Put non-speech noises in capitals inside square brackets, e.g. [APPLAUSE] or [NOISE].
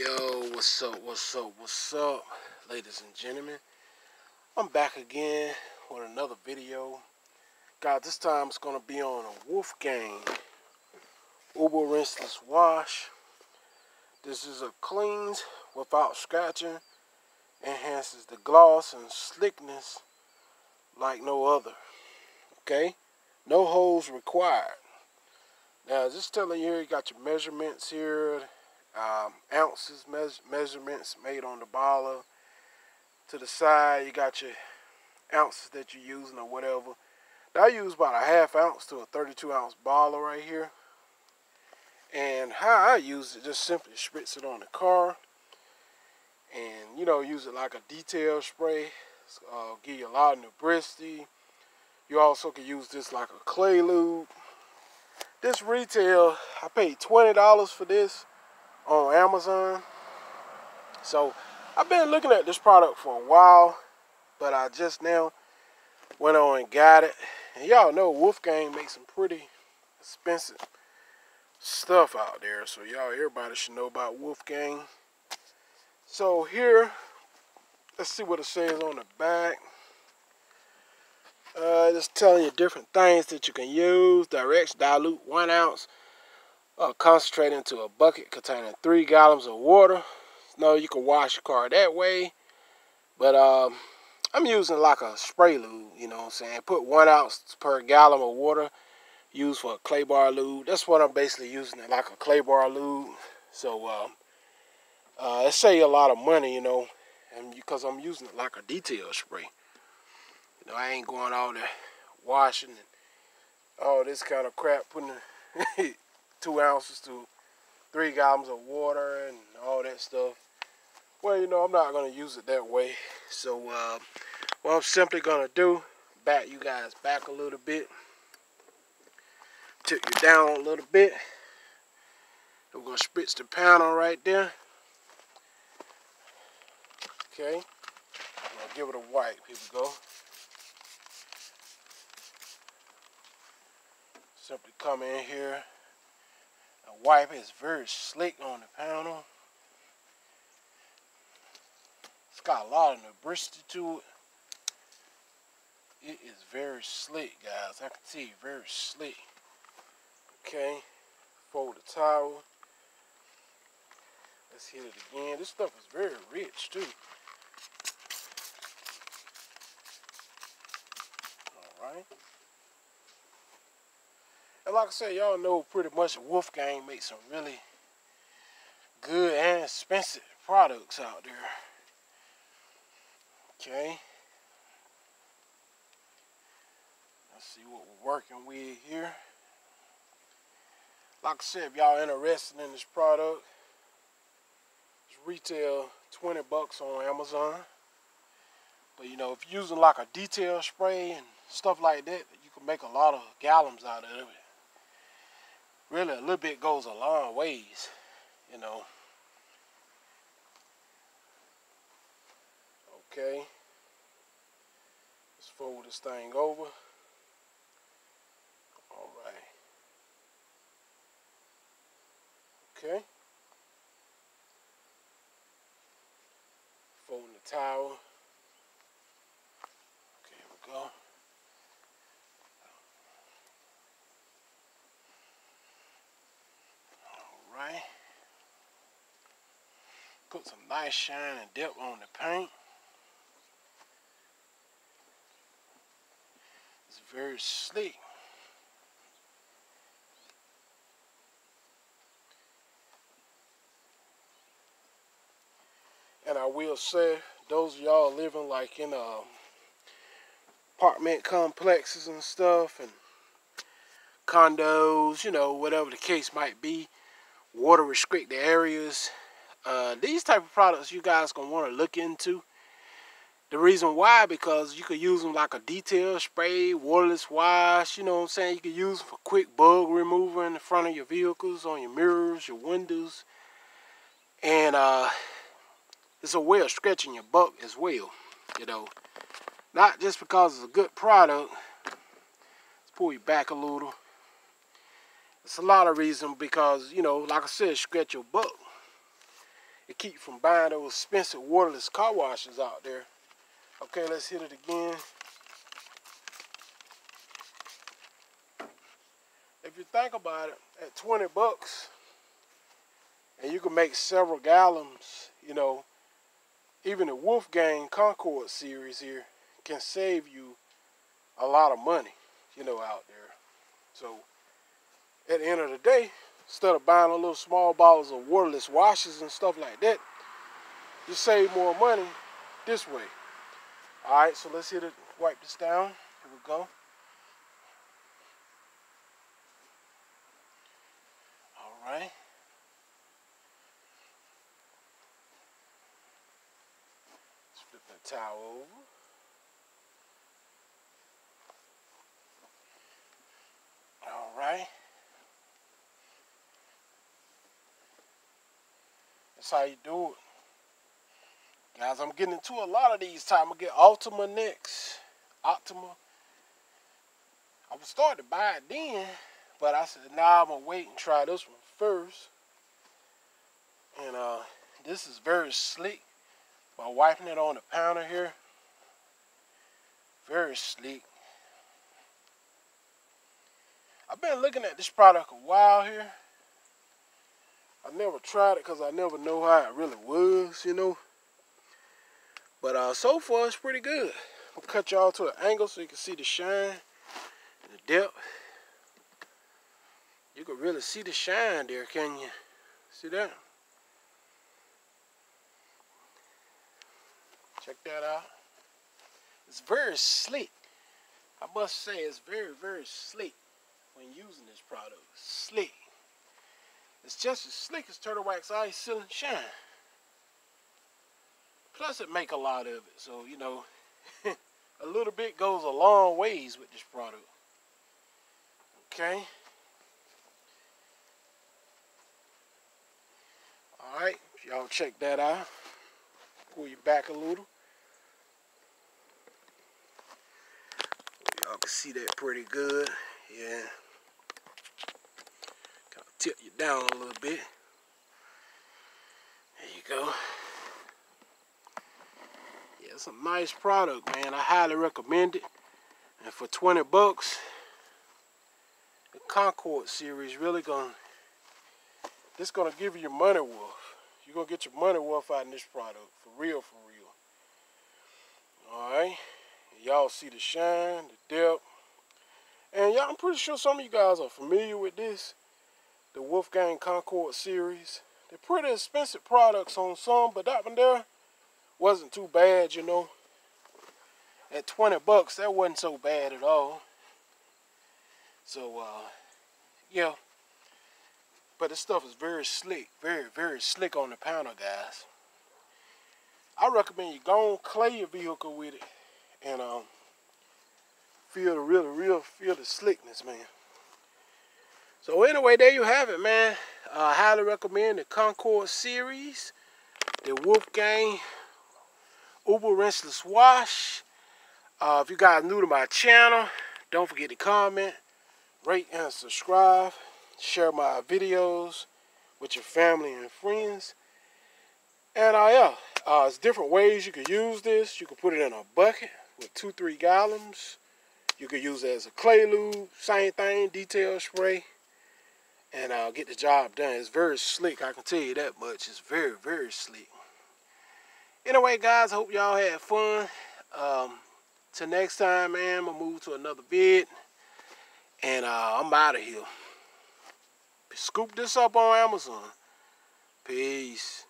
Yo, what's up, what's up, what's up, ladies and gentlemen? I'm back again with another video. God, this time it's going to be on a Wolfgang Uber Rinseless Wash. This is a cleans without scratching, enhances the gloss and slickness like no other. Okay? No holes required. Now, just telling you, you got your measurements here um, ounces me measurements made on the baller. To the side, you got your ounces that you're using or whatever. Now, I use about a half ounce to a 32 ounce baller right here. And how I use it, just simply spritz it on the car. And, you know, use it like a detail spray. Uh, give you a lot of lubricity. You also can use this like a clay lube. This retail, I paid $20 for this on Amazon. So I've been looking at this product for a while, but I just now went on and got it. And y'all know Wolfgang makes some pretty expensive stuff out there. So y'all, everybody should know about Wolfgang. So here, let's see what it says on the back. Uh, just telling you different things that you can use. Directs dilute one ounce uh, concentrate into a bucket containing three gallons of water. No, you can wash your car that way. But um, I'm using like a spray lube, you know what I'm saying? Put one ounce per gallon of water used for a clay bar lube. That's what I'm basically using it like a clay bar lube. So um, uh, it save you a lot of money, you know, and because I'm using it like a detail spray. You know, I ain't going all the washing and all this kind of crap, putting [LAUGHS] two ounces to three gallons of water and all that stuff. Well, you know, I'm not going to use it that way. So, uh, what I'm simply going to do, back you guys back a little bit. Tip you down a little bit. We're going to spritz the panel right there. Okay. I'm going to give it a wipe. Here we go. Simply come in here wipe is very slick on the panel. It's got a lot of lubricity to it. It is very slick, guys. I can see very slick. Okay, fold the towel. Let's hit it again. This stuff is very rich too. All right. And like I said, y'all know pretty much Wolfgang makes some really good and expensive products out there. Okay. Let's see what we're working with here. Like I said, if y'all interested in this product, it's retail 20 bucks on Amazon. But you know, if you're using like a detail spray and stuff like that, you can make a lot of gallons out of it really a little bit goes a long ways, you know. Okay. Let's fold this thing over. All right. Okay. Folding the towel. Okay, here we go. right? Put some nice shine and depth on the paint. It's very sleek. And I will say, those of y'all living like in uh, apartment complexes and stuff and condos, you know, whatever the case might be, water restricted areas. Uh, these type of products you guys gonna want to look into. The reason why, because you could use them like a detail spray, waterless wash, you know what I'm saying? You could use them for quick bug remover in the front of your vehicles, on your mirrors, your windows. And uh, it's a way of stretching your buck as well, you know. Not just because it's a good product. Let's pull you back a little. It's a lot of reason because, you know, like I said, scratch your butt. To keep from buying those expensive waterless car washes out there. Okay, let's hit it again. If you think about it, at 20 bucks, and you can make several gallons, you know, even the Wolfgang Concours series here can save you a lot of money, you know, out there. So at the end of the day, instead of buying a little small bottles of waterless washes and stuff like that, you save more money this way. All right, so let's hit it, wipe this down. Here we go. All right. Flip that towel over. All right. That's how you do it. Guys, I'm getting into a lot of these time. I'm get Ultima next. Optima. I was starting to buy it then, but I said, nah, I'm gonna wait and try this one first. And uh, this is very sleek. By wiping it on the pounder here. Very sleek. I've been looking at this product a while here. I never tried it because I never know how it really was, you know. But uh, so far, it's pretty good. I'll cut y'all to an angle so you can see the shine and the depth. You can really see the shine there, can you? See that? Check that out. It's very sleek. I must say it's very, very sleek when using this product. Slick. It's just as slick as Turtle Wax Ice Seal and Shine. Plus it make a lot of it. So, you know, [LAUGHS] a little bit goes a long ways with this product. Okay. Alright, y'all check that out. Pull you back a little. Y'all can see that pretty good. Yeah. Tip you down a little bit. There you go. Yeah, it's a nice product, man. I highly recommend it. And for 20 bucks, the Concours series really gonna this gonna give you your money worth. You're gonna get your money worth out in this product. For real, for real. Alright. Y'all see the shine, the depth. And y'all, I'm pretty sure some of you guys are familiar with this. The Wolfgang Concours series. They're pretty expensive products on some, but that one there wasn't too bad, you know. At 20 bucks, that wasn't so bad at all. So, uh, yeah. But this stuff is very slick. Very, very slick on the panel, guys. I recommend you go and clay your vehicle with it. And, um, feel the real, real, feel the slickness, man. So anyway, there you have it, man. Uh, I highly recommend the Concours series, the Wolfgang Uber Rinseless Wash. Uh, if you guys are new to my channel, don't forget to comment, rate, and subscribe. Share my videos with your family and friends. And uh, yeah, uh, different ways you can use this. You can put it in a bucket with two, three gallons. You can use it as a clay lube, same thing, detail spray, and uh, get the job done. It's very slick, I can tell you that much. It's very, very slick. Anyway, guys, hope y'all had fun. Um, till next time, man, I'm going to move to another vid, and uh, I'm out of here. Scoop this up on Amazon. Peace.